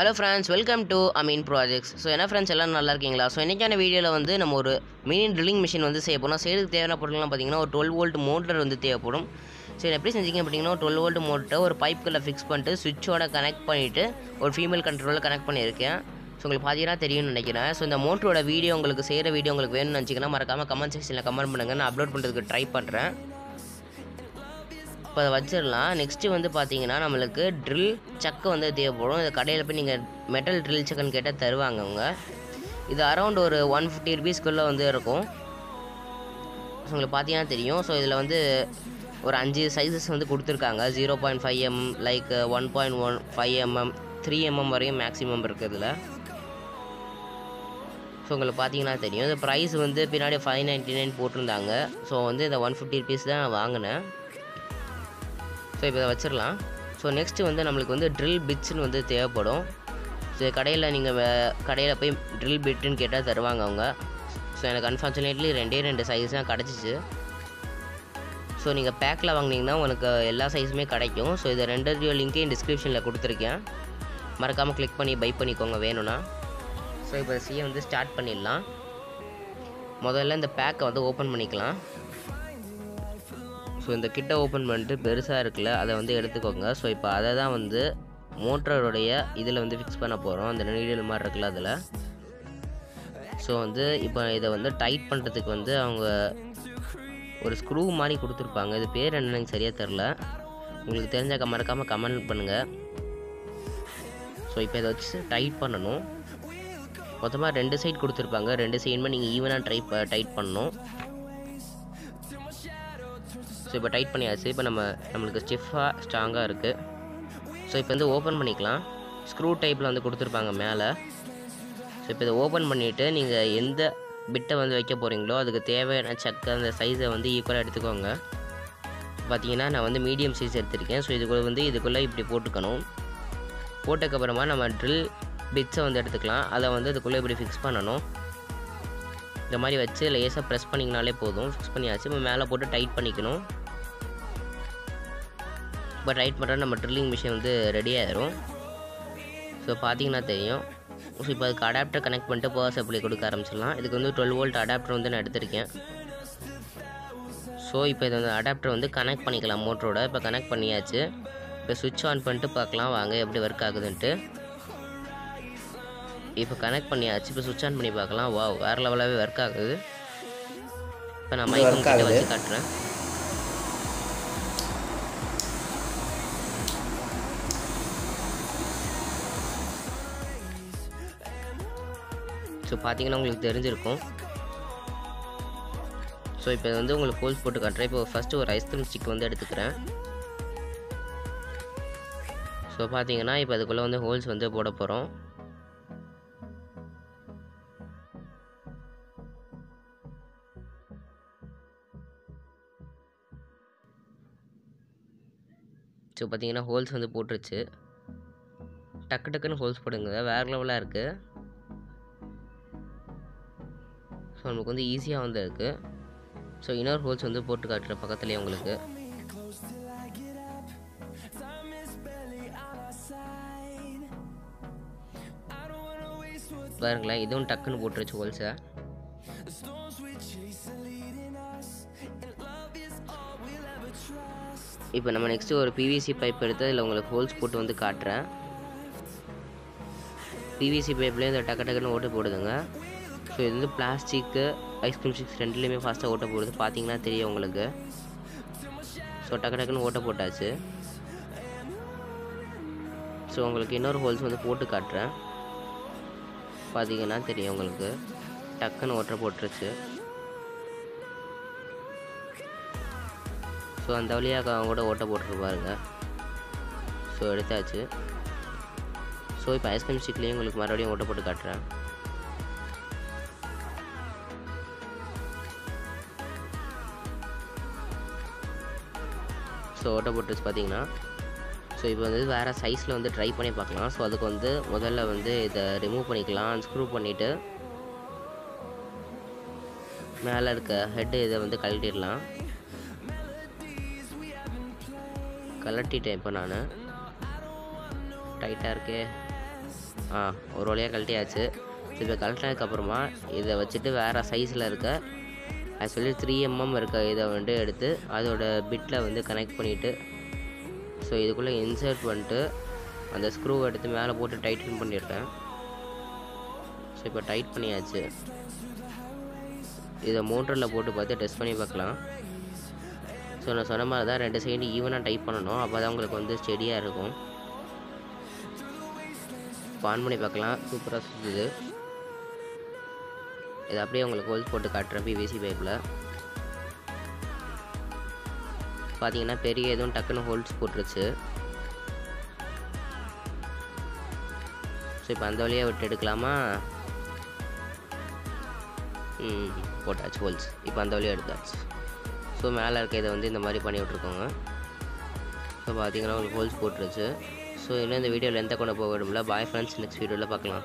Hello friends welcome to Ameen projects so என்ன friends எல்லாம் நல்லா இருக்கீங்களா? ஸோ இன்றைக்கான வீடியோவில் வந்து நம்ம ஒரு மினி ட்ரில்லிங் மிஷின் வந்து செய்ய போகிறோம் செய்யறதுக்கு தேவையான பொருட்கள்லாம் பார்த்திங்கன்னா ஒரு டுவெல் வோல்ட் மோட்டர் வந்து தேவைப்படும். ஸோ இதை எப்படி செஞ்சீங்க அப்படின்னா டுவெல் வோல்ட் மோட்டரை ஒரு பைப்புக்குள்ளே ஃபிக்ஸ் பண்ணிட்டு சுவிட்சோட கனெக்ட் பண்ணிவிட்டு ஒரு ஃபீமேல் கண்ட்ரோலில் கனெக்ட் பண்ணியிருக்கேன். ஸோ உங்களுக்கு பார்த்தீங்கன்னா தெரியும்னு நினைக்கிறேன். ஸோ இந்த மோட்டரோட வீடியோ உங்களுக்கு செய்கிற வீடியோ உங்களுக்கு வேணும்னு நினச்சிங்கன்னா மறக்காமல் கமெண்ட் செக்ஷனில் கமெண்ட் பண்ணுங்கள் நான் அப்லோட் பண்ணுறதுக்கு ட்ரை பண்ணுறேன் இப்போ அதை வச்சிடலாம் நெக்ஸ்ட்டு வந்து பார்த்தீங்கன்னா நம்மளுக்கு ட்ரில் சக்கு வந்து தேவைப்படும். இது கடையில் போய் நீங்கள் மெட்டல் ட்ரில் சக்குன்னு கேட்டால் தருவாங்க அவங்க. இது அரௌண்ட் ஒரு ஒன் ஃபிஃப்டி ருபீஸ்க்குள்ளே வந்து இருக்கும். ஸோ உங்களுக்கு பார்த்தீங்கன்னா தெரியும். ஸோ இதில் வந்து ஒரு அஞ்சு சைஸஸ் வந்து கொடுத்துருக்காங்க. Zero point five m like one point one five mm three mm வரையும் மேக்ஸிமம் இருக்குது இதில். ஸோ உங்களுக்கு பார்த்தீங்கன்னா தெரியும். இந்த ப்ரைஸ் வந்து பின்னாடி ஃபைவ் நைன்ட்டி நைன் போட்டிருந்தாங்க. ஸோ வந்து இந்த ஒன் ஃபிஃப்டி ருபீஸ் தான் நான் வாங்கினேன். ஸோ இப்போ இதை வச்சிடலாம் ஸோ நெக்ஸ்ட்டு வந்து நம்மளுக்கு வந்து ட்ரில் பிட்ஸ்னு வந்து தேவைப்படும். ஸோ கடையில் நீங்கள் கடையில் போய் ட்ரில் பிட்டுன்னு கேட்டால் தருவாங்க அவங்க. ஸோ எனக்கு அன்ஃபார்ச்சுனேட்லி ரெண்டே ரெண்டு சைஸ் தான் கிடச்சிச்சு. ஸோ நீங்கள் பேக்கில் வாங்கினீங்கன்னா உங்களுக்கு எல்லா சைஸுமே கிடைக்கும். ஸோ இதை ரெண்டு லிங்க்கையும் டிஸ்கிரிப்ஷனில் கொடுத்துருக்கேன். மறக்காமல் கிளிக் பண்ணி பை பண்ணிக்கோங்க வேணும்னா. ஸோ இப்போ சியை வந்து ஸ்டார்ட் பண்ணிடலாம். முதல்ல இந்த பேக்கை வந்து ஓப்பன் பண்ணிக்கலாம். ஸோ இந்த கிட்ட ஓப்பன் பண்ணிட்டு பெருசாக இருக்குல்ல அதை வந்து எடுத்துக்கோங்க. ஸோ இப்போ அதை தான் வந்து மோட்டருடைய இதில் வந்து ஃபிக்ஸ் பண்ண போகிறோம் அந்த நீடியல் மாதிரி இருக்குல்ல அதில். ஸோ வந்து இப்போ இதை வந்து டைட் பண்ணுறதுக்கு வந்து அவங்க ஒரு ஸ்க்ரூ மாதிரி கொடுத்துருப்பாங்க. இது பேர் என்னன்னு எனக்கு சரியாக தெரில உங்களுக்கு தெரிஞ்சாக்க மறக்காமல் கமெண்ட் பண்ணுங்கள் ஸோ இப்போ இதை வச்சு டைட் பண்ணணும். மொத்தமாக ரெண்டு சைட் கொடுத்துருப்பாங்க. ரெண்டு சைடுமே நீங்கள் ஈவனாக ட்ரை டைட் பண்ணணும். ஸோ இப்போ டைட் பண்ணியாச்சு. இப்போ நம்ம நம்மளுக்கு ஸ்டிஃபாக ஸ்ட்ராங்காக இருக்குது ஸோ இப்போ வந்து ஓப்பன் பண்ணிக்கலாம். ஸ்க்ரூ டைப்பில் வந்து கொடுத்துருப்பாங்க மேலே. ஸோ இப்போ இதை ஓப்பன் பண்ணிவிட்டு நீங்கள் எந்த பிட்டை வந்து வைக்க போகிறீங்களோ அதுக்கு தேவையான சக்கை அந்த சைஸை வந்து ஈக்குவலாக எடுத்துக்கோங்க. பார்த்தீங்கன்னா நான் வந்து மீடியம் சைஸ் எடுத்திருக்கேன். ஸோ இதுக்குள்ளே வந்து இதுக்குள்ளே இப்படி போட்டுக்கணும். போட்டதுக்கப்புறமா நம்ம ட்ரில் பிட்ஸை வந்து எடுத்துக்கலாம். அதை வந்து இதுக்குள்ளே இப்படி ஃபிக்ஸ் பண்ணணும். இந்த மாதிரி வச்சு லேசாக ப்ரெஸ் பண்ணிங்கனாலே போதும். ஃபிக்ஸ் பண்ணியாச்சு. இப்போ மேலே போட்டு டைட் பண்ணிக்கணும். இப்போ டைட் பண்ணுற நம்ம ட்ரில்லிங் மிஷின் வந்து ரெடி ஆயிரும். ஸோ பார்த்தீங்கன்னா தெரியும். ஸோ இப்போ அதுக்கு அடாப்டர் கனெக்ட் பண்ணிட்டு பவர் சப்ளை கொடுக்க ஆரம்பிச்சிடலாம். இதுக்கு வந்து டுவெல் வோல்ட் அடாப்டர் வந்து நான் எடுத்திருக்கேன். ஸோ இப்போ இது வந்து அடாப்டர் வந்து கனெக்ட் பண்ணிக்கலாம் மோட்டரோட இப்போ கனெக்ட் பண்ணியாச்சு. இப்போ சுவிட்ச் ஆன் பண்ணிட்டு பார்க்கலாம். வாங்க எப்படி ஒர்க் ஆகுதுன்ட்டு. இப்போ கனெக்ட் பண்ணியாச்சு. இப்போ சுவிட்ச் ஆன் பண்ணி பார்க்கலாம். வா வேறு லெவலாகவே ஒர்க் ஆகுது. இப்போ நான் மைக் ஆகுது. வச்சு காட்டுறேன். ஸோ பார்த்தீங்கன்னா உங்களுக்கு தெரிஞ்சிருக்கும். ஸோ இப்போ வந்து உங்களுக்கு ஹோல்ஸ் போட்டு காட்டுறேன். இப்போ ஃபஸ்ட்டு ஒரு ஐஸ்கிரீம் ஸ்டிக் வந்து எடுத்துக்கிறேன். ஸோ பார்த்தீங்கன்னா இப்போ அதுக்குள்ளே வந்து ஹோல்ஸ் வந்து போட போகிறோம் ஸோ பார்த்தீங்கன்னா ஹோல்ஸ் வந்து போட்டுருச்சு. டக்கு டக்குன்னு ஹோல்ஸ் போடுங்க. வேறு லெவலாக இருக்குது ஸோ நமக்கு வந்து ஈஸியாக வந்து இருக்குது ஸோ இன்னொரு ஹோல்ஸ் வந்து போட்டு காட்டுறேன் பக்கத்துலேயே உங்களுக்கு. பாருங்களேன் இதுவும் டக்குன்னு போட்டுருச்சு ஹோல்ஸை இப்போ நம்ம நெக்ஸ்ட்டு ஒரு பிவிசி பைப் எடுத்து அதில் உங்களுக்கு ஹோல்ஸ் போட்டு வந்து காட்டுறேன். பிவிசி பைப்லேயும் இந்த டக்கு டக்குன்னு ஓட்டு போடுதுங்க. ஸோ இது வந்து பிளாஸ்டிக்கு ஐஸ்கிரீம் ஸ்டிக்ஸ் ரெண்டுலேயுமே ஃபாஸ்ட்டாக ஓட்ட போடுது. பார்த்தீங்கன்னா தெரியும் உங்களுக்கு. ஸோ டக்கு டக்குன்னு ஓட்ட போட்டாச்சு. ஸோ உங்களுக்கு இன்னொரு ஹோல்ஸ் வந்து போட்டு காட்டுறேன். பார்த்தீங்கன்னா தெரியும் உங்களுக்கு. டக்குன்னு ஓட்ட போட்டுருச்சு. ஸோ அந்த வழியாக அவங்க கூட ஓட்ட போட்டுருப்பாருங்க. ஸோ எடுத்தாச்சு. ஸோ இப்போ ஐஸ்கிரீம் ஸ்டிக்லேயும் உங்களுக்கு மறுபடியும் ஓட்ட போட்டு காட்டுறேன். ஸோ ஓட்ட போட்டுச்சு பார்த்தீங்கன்னா. ஸோ இப்போ வந்து வேறு சைஸில் வந்து ட்ரை பண்ணி பார்க்கலாம். ஸோ அதுக்கு வந்து முதல்ல வந்து இதை ரிமூவ் பண்ணிக்கலாம். ஸ்க்ரூ பண்ணிவிட்டு மேலே இருக்க ஹெட்டு இதை வந்து கழட்டிடலாம். கலட்டிட்டேன் இப்போ நான். டைட்டாக இருக்கே. ஆ ஒரு வழியாக கழட்டியாச்சு. இப்போ கழட்டினதுக்கப்புறமா இதை வச்சுட்டு வேறு சைஸில் இருக்க ஆக்சுவலி த்ரீ எம்எம் இருக்க இதை வந்து எடுத்து அதோட பிட்டில் வந்து கனெக்ட் பண்ணிவிட்டு ஸோ இதுக்குள்ளே இன்சர்ட் பண்ணிட்டு அந்த ஸ்க்ரூவை எடுத்து மேலே போட்டு டைட்டன் பண்ணியிருக்கேன். ஸோ இப்போ டைட் பண்ணியாச்சு. இதை மோட்டரில் போட்டு பார்த்து டெஸ்ட் பண்ணி பார்க்கலாம். ஸோ நான் சொன்ன மாதிரி தான் ரெண்டு சைடு ஈவனாக டைப் பண்ணணும். அப்போ தான் உங்களுக்கு வந்து ஸ்டெடியாக இருக்கும். ஆன் பண்ணி பார்க்கலாம். சூப்பராக சுற்றுது இது அப்படியே உங்களுக்கு ஹோல்ஸ் போட்டு காட்டுறேன் பிவிசி பைப்பில் பார்த்தீங்கன்னா பெரிய எதுவும் டக்குன்னு ஹோல்ஸ் போட்டுருச்சு. ஸோ இப்போ அந்த வழியாக விட்டு எடுக்கலாமா? ம் போட்டாச்சு ஹோல்ஸ் இப்போ அந்த வழியாக எடுத்தாச்சு. ஸோ மேலே இருக்க இதை வந்து இந்த மாதிரி பண்ணி விட்ருக்கோங்க ஸோ பார்த்தீங்கன்னா உங்களுக்கு ஹோல்ஸ் போட்டுருச்சு. ஸோ இன்னும் இந்த வீடியோவில் எந்த கொண்டு போக விடும்ல பாய் ஃப்ரெண்ட்ஸ் நெக்ஸ்ட் வீடியோவில் பார்க்கலாம்.